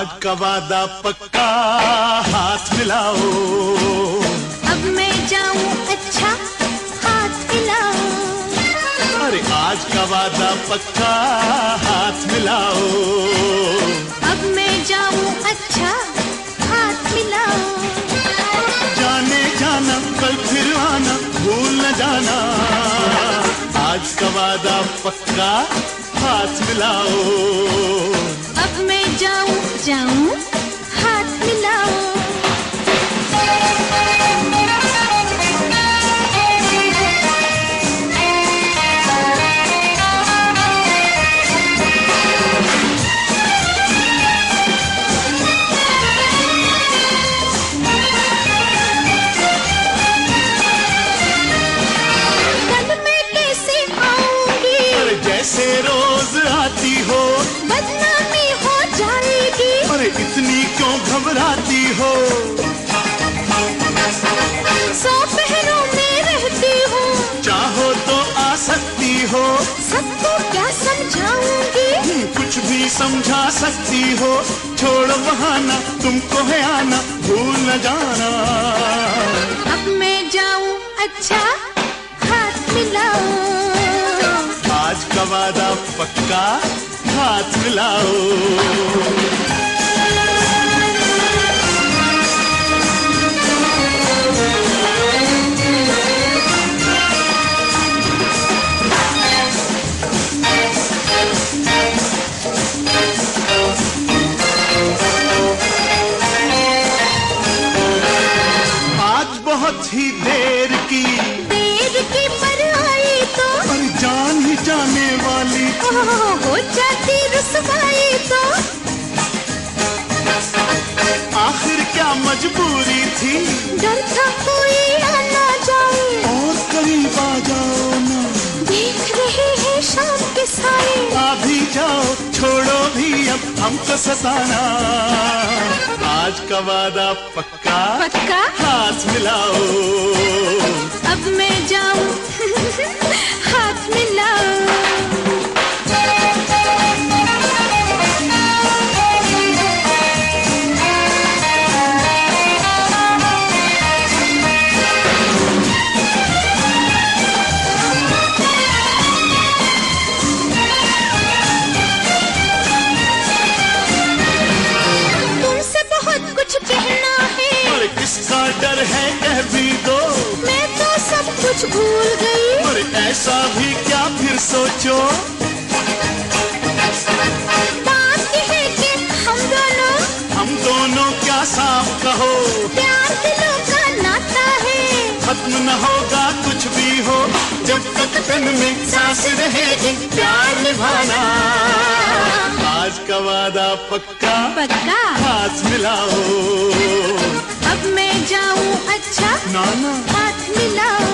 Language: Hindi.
आज का वादा पक्का हाथ मिलाओ। अब मैं जाऊँ अच्छा हाथ मिलाओ। अरे आज का वादा पक्का हाथ मिलाओ। अब मैं जाऊँ अच्छा हाथ मिलाओ। जाने जाना कल फिर आना भूल न जाना। आज का वादा पक्का हाथ मिलाओ। जाऊँ घबराती हो। सौ पहरों में रहती हूँ। चाहो तो आ सकती हो। सबको क्या समझाऊँगी? हम्म, कुछ भी समझा सकती हो। छोड़ बहाना तुमको है आना भूल न जाना। अब मैं जाऊँ अच्छा हाथ मिलाओ आज का वादा पक्का हाथ मिलाओ बहुत ही देर की। देर की पर आई तो। पर जान ही जाने वाली। ओह, हो जाती रसवाई तो। आखिर क्या मजबूरी थी? डर था कोई आना जाए। और करीब आ जाओ ना। देख रहे हैं शाम के साए। आ भी जाओ छोड़ो भी अब हमको सताना। वादा पक्का? पक्का? हाथ मिलाओ। अब मैं जाऊँ। है कह भी दो मैं तो सब कुछ भूल गई। और ऐसा भी क्या फिर सोचो? बात है कि हम दोनों हम दोनों क्या साफ़ कहो? प्यार दिलों का नाता है। खत्म न होगा कुछ भी हो जब तक तन में सांस रहेगी प्यार निभाना। आज का वादा पक्का पक्का। हाथ मिलाओ। अब मैं जाऊँ अच्छा? ना ना। हाथ मिलाओ